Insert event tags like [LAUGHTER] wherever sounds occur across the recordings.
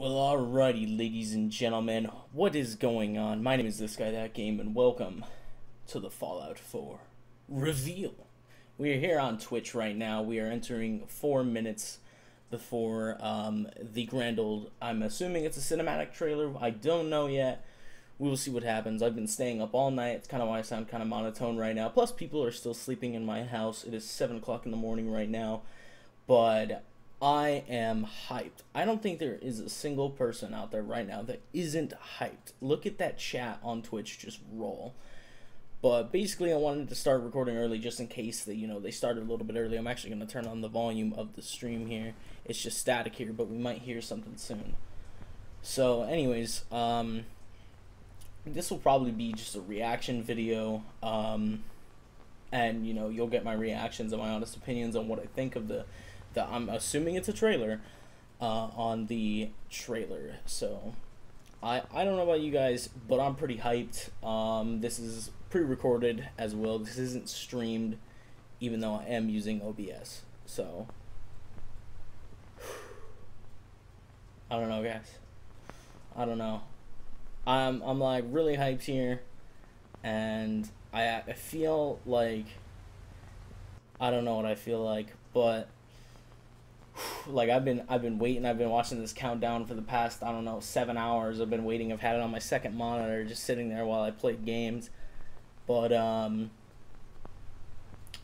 Well, alrighty, ladies and gentlemen, what is going on? My name is This Guy That Game, and welcome to the Fallout 4 reveal. We are here on Twitch right now. We are entering four minutes before um, the grand old. I'm assuming it's a cinematic trailer. I don't know yet. We will see what happens. I've been staying up all night. It's kind of why I sound kind of monotone right now. Plus, people are still sleeping in my house. It is 7 o'clock in the morning right now. But I am hyped. I don't think there is a single person out there right now that isn't hyped. Look at that chat on Twitch just roll. But basically, I wanted to start recording early just in case that you know they started a little bit early. I'm actually going to turn on the volume of the stream here. It's just static here, but we might hear something soon. So, anyways, um, this will probably be just a reaction video. Um, and you know, you'll get my reactions and my honest opinions on what I think of the that I'm assuming it's a trailer uh, on the trailer. So I I don't know about you guys, but I'm pretty hyped. Um, this is pre-recorded as well. This isn't streamed, even though I am using OBS. So [SIGHS] I don't know, guys. I don't know. I'm I'm like really hyped here, and I I feel like I don't know what I feel like, but [SIGHS] like I've been I've been waiting. I've been watching this countdown for the past I don't know seven hours. I've been waiting. I've had it on my second monitor, just sitting there while I played games. But um,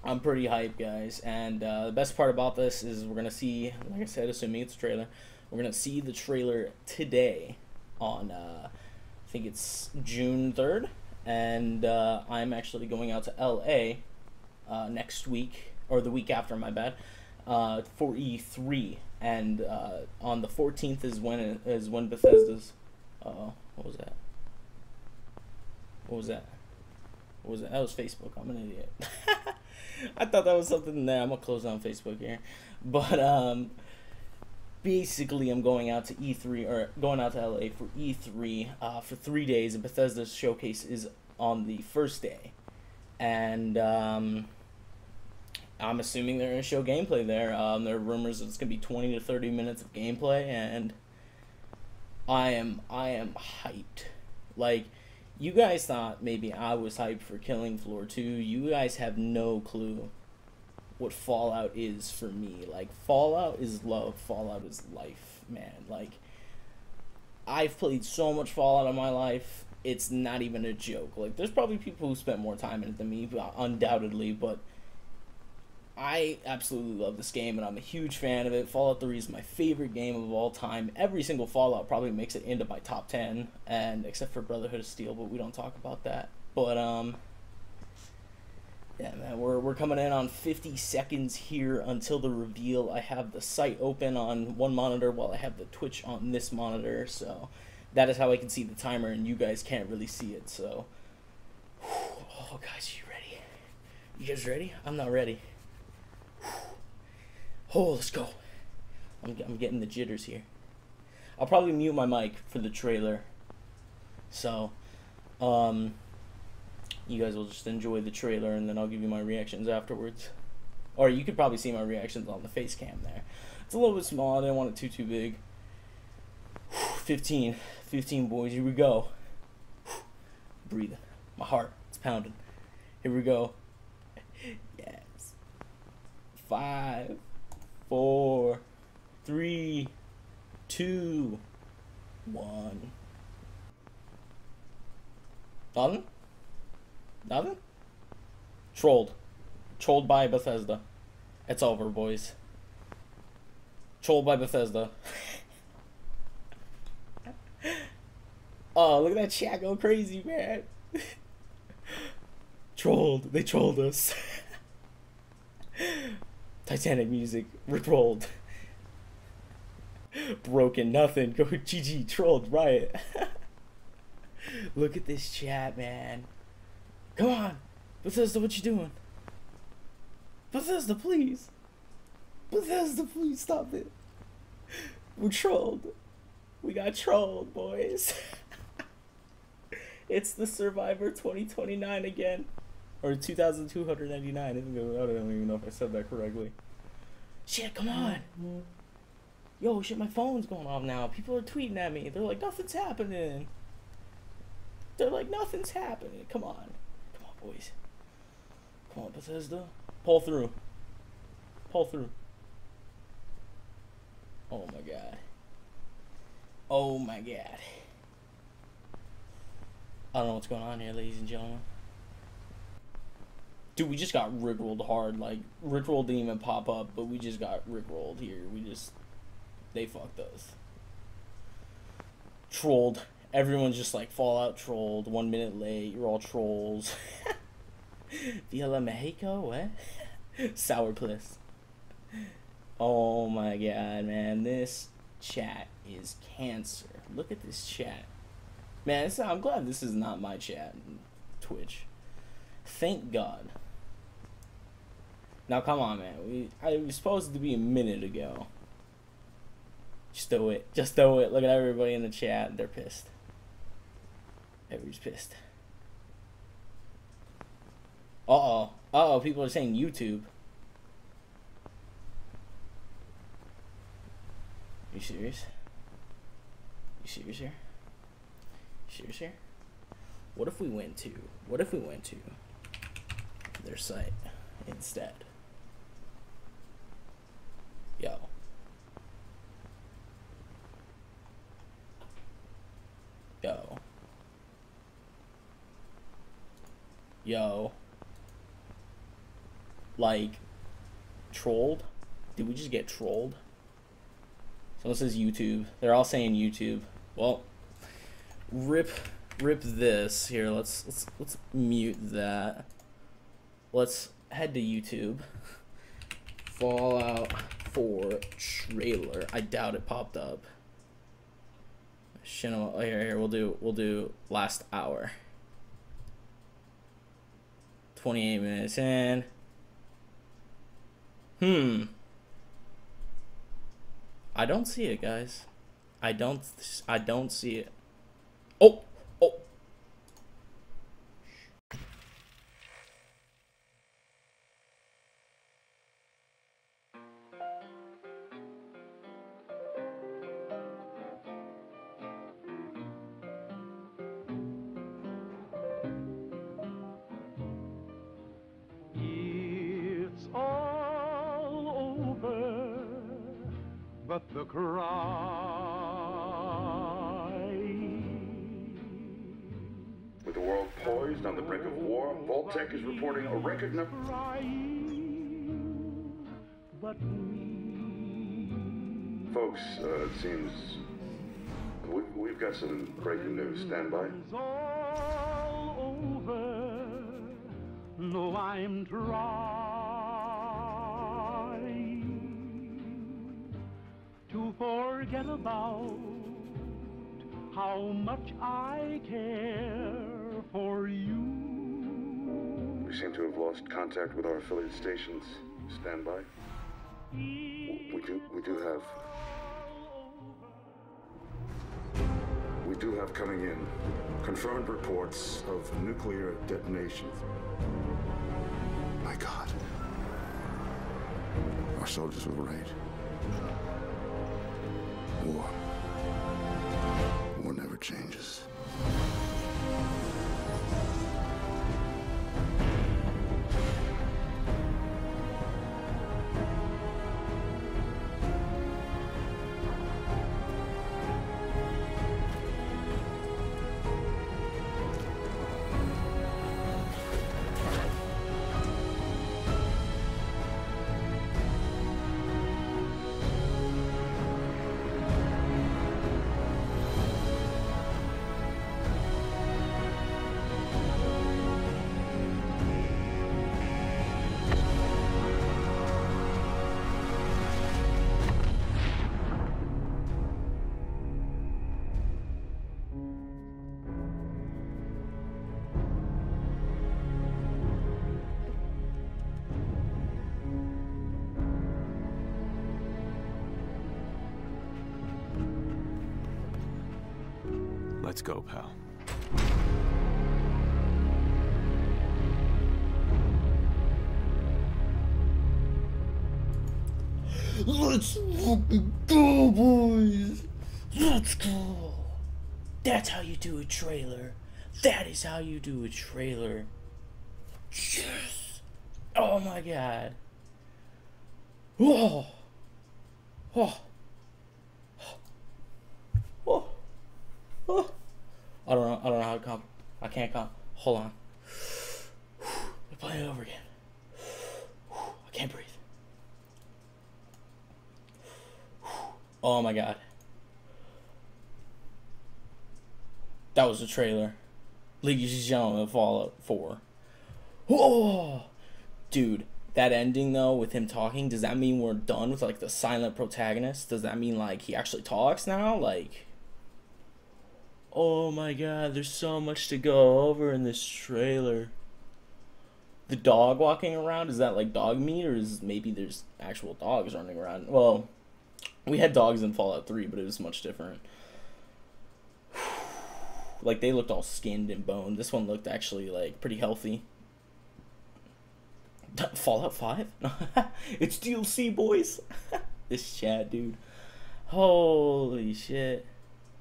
I'm pretty hyped, guys. And uh, the best part about this is we're gonna see, like I said, assuming it's a trailer, we're gonna see the trailer today on uh, I think it's June third, and uh, I'm actually going out to L.A. Uh, next week or the week after. My bad uh, for E3, and uh, on the 14th is when is when Bethesda's. Uh, what was that? What was that? What was that? That was Facebook. I'm an idiot. [LAUGHS] I thought that was something. Nah, I'm gonna close down Facebook here, but um, basically I'm going out to E3 or going out to LA for E3 uh, for three days, and Bethesda's showcase is on the first day, and um I'm assuming they're gonna show gameplay there. Um, there are rumors that it's gonna be 20 to 30 minutes of gameplay, and I am I am hyped. Like, you guys thought maybe I was hyped for Killing Floor 2. You guys have no clue what Fallout is for me. Like, Fallout is love. Fallout is life, man. Like, I've played so much Fallout in my life. It's not even a joke. Like, there's probably people who spent more time in it than me, undoubtedly, but I absolutely love this game and I'm a huge fan of it. Fallout 3 is my favorite game of all time. Every single Fallout probably makes it into my top 10 and except for Brotherhood of Steel, but we don't talk about that. But um yeah, man, we're we're coming in on 50 seconds here until the reveal. I have the site open on one monitor while I have the Twitch on this monitor, so that is how I can see the timer and you guys can't really see it. So [SIGHS] Oh, guys, you ready? You guys ready? I'm not ready. Oh, let's go. I'm, I'm getting the jitters here. I'll probably mute my mic for the trailer. So, um, you guys will just enjoy the trailer and then I'll give you my reactions afterwards. Or you could probably see my reactions on the face cam there. It's a little bit small. I didn't want it too, too big. [SIGHS] 15. 15, boys. Here we go. [SIGHS] Breathing. My heart. It's pounding. Here we go. [LAUGHS] Yes. Five four, three, two, one. Nothing? Nothing? Trolled. Trolled by Bethesda. It's over, boys. Trolled by Bethesda. [LAUGHS] oh, look at that chat go crazy, man. [LAUGHS] trolled. They trolled us. [LAUGHS] Titanic music, rickrolled. Broken, nothing. Go GG, trolled, riot. [LAUGHS] Look at this chat, man. Come on. Bethesda, what you doing? Bethesda, please. Bethesda, please stop it. We're trolled. We got trolled, boys. [LAUGHS] it's the Survivor 2029 again or 2,299. I don't even know if I said that correctly. Shit, come on. Mm-hmm. yo, shit, my phone's going off now. People are tweeting at me. They're like, nothing's happening. They're like, nothing's happening. Come on. Come on, boys. Come on, Bethesda. Pull through. Pull through. Oh my god. Oh my god. I don't know what's going on here, ladies and gentlemen. Dude, we just got rickrolled hard. Like, rickroll didn't even pop up, but we just got rickrolled here. We just. They fucked us. Trolled. Everyone's just like Fallout trolled. One minute late. You're all trolls. [LAUGHS] Villa Mexico? What? [LAUGHS] Sour Bliss. Oh my god, man. This chat is cancer. Look at this chat. Man, I'm glad this is not my chat. Twitch. Thank God. Now come on, man. We I was supposed to be a minute ago. Just do it. Just do it. Look at everybody in the chat. They're pissed. Everybody's pissed. Uh oh. Uh oh. People are saying YouTube. You serious? You serious here? You serious here? What if we went to? What if we went to their site instead? Yo. Yo. Yo. Like, trolled? Did we just get trolled? Someone says YouTube. They're all saying YouTube. Well, rip, rip this. Here, let's let's let's mute that. Let's head to YouTube. [LAUGHS] Fallout 4 trailer. I doubt it popped up. Here, here. We'll do. We'll do last hour. 28 minutes in. Hmm. I don't see it, guys. I don't. I don't see it. Oh. Cry. With the world poised on the brink of war, Vault-Tec is reporting a record number. crying, but me. Folks, uh, it seems we, we've got some breaking news. Stand by. All over. No, I'm trying to forget about how much I care for you. We seem to have lost contact with our affiliate stations. Stand by. We do. We do have. We do have coming in confirmed reports of nuclear detonation. My God. Our soldiers were right. War. Let's go, pal. Let's fucking go, boys! Let's go! That's how you do a trailer. That is how you do a trailer. Yes! Oh my god. Whoa! Oh. Oh. Oh. oh. I don't know. I don't know how to comp. I can't comp. Hold on. We're playing it over again. I can't breathe. Oh my god. That was the trailer. Ladies and gentlemen, Fallout 4. Whoa! Dude, that ending though with him talking, does that mean we're done with like the silent protagonist? Does that mean like he actually talks now? Like Oh my god, there's so much to go over in this trailer. The dog walking around, is that like Dogmeat or is maybe there's actual dogs running around? Well, we had dogs in Fallout 3, but it was much different. [SIGHS] like they looked all skinned and boned. This one looked actually like pretty healthy. [LAUGHS] Fallout 5? [LAUGHS] it's DLC, boys. [LAUGHS] this chat, dude. Holy shit.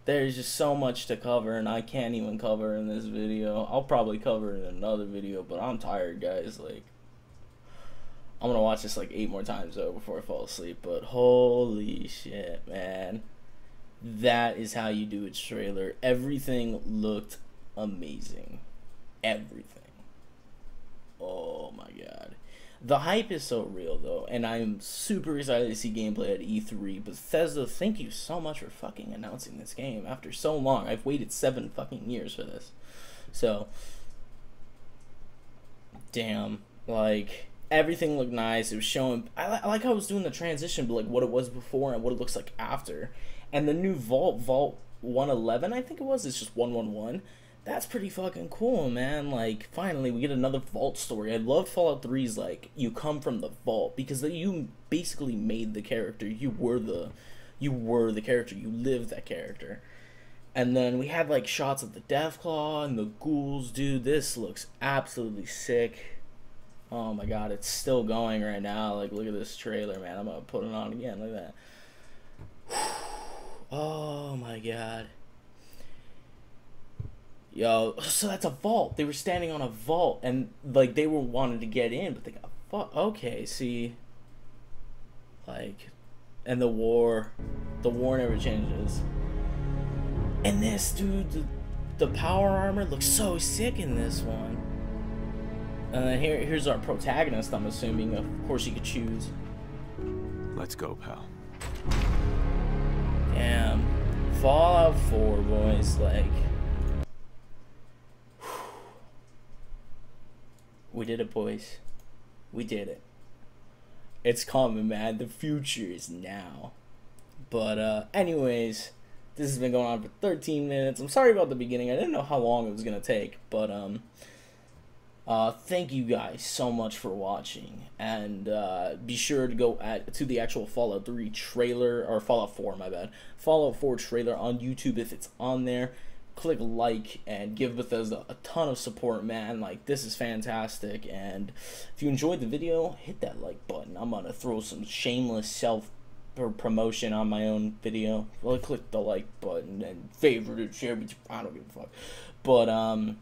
There's just so much to cover, and I can't even cover in this video. I'll probably cover in another video, but I'm tired, guys. Like, I'm gonna watch this like eight more times though before I fall asleep. But holy shit, man. That is how you do a trailer. Everything looked amazing. Everything. Oh my god. The hype is so real though, and I'm super excited to see gameplay at E3. Bethesda, thank you so much for fucking announcing this game after so long. I've waited seven fucking years for this. So, damn, like everything looked nice. It was showing. I, I like how it was doing the transition, but like what it was before and what it looks like after. And the new Vault, Vault 111, I think it was. It's just 111 that's pretty fucking cool, man. Like, finally, we get another vault story. I love Fallout 3's, like, you come from the vault because you basically made the character. You were the, you were the character. You lived that character. And then we had, like, shots of the Deathclaw and the ghouls. Dude, this looks absolutely sick. Oh my god, it's still going right now. Like, look at this trailer, man. I'm gonna put it on again. Look at that. [SIGHS] Oh my god. Yo, [SIGHS] so that's a vault. They were standing on a vault, and like they were wanting to get in, but they got fuck. Okay, see, like, and the war, the war never changes. And this dude, the, the power armor looks so sick in this one. And then here, here's our protagonist. I'm assuming, of course, you could choose. Let's go, pal. Damn, Fallout 4, boys. Like. We did it, boys. We did it. It's coming, man. The future is now. But, uh, anyways, this has been going on for 13 minutes. I'm sorry about the beginning. I didn't know how long it was going to take. But, um, uh, thank you guys so much for watching. And, uh, be sure to go at, to the actual Fallout 3 trailer, or Fallout 4, my bad. Fallout 4 trailer on YouTube if it's on there click like and give Bethesda a ton of support, man. Like, this is fantastic. And if you enjoyed the video, hit that like button. I'm going to throw some shameless self promotion on my own video. Well, click the like button and favorite it, share it. I don't give a fuck. But, um,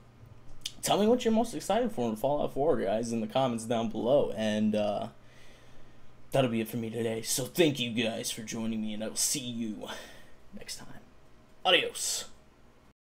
tell me what you're most excited for in Fallout 4, guys, in the comments down below. And, uh, that'll be it for me today. So thank you guys for joining me, and I will see you next time. Adios.